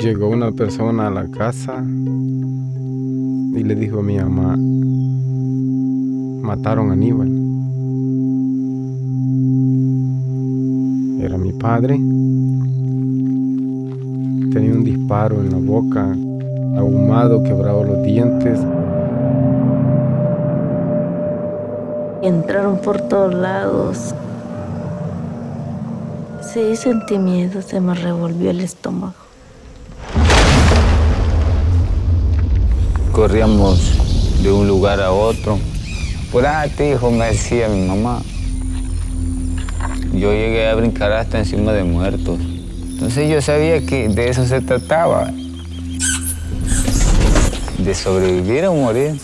Llegó una persona a la casa y le dijo a mi mamá, mataron a Aníbal. Era mi padre. Tenía un disparo en la boca, ahumado, quebrado los dientes. Entraron por todos lados. Sí, sentí miedo, se me revolvió el estómago. corríamos de un lugar a otro. Por ti, hijo, me decía mi mamá. Yo llegué a brincar hasta encima de muertos. Entonces yo sabía que de eso se trataba. De sobrevivir o morir.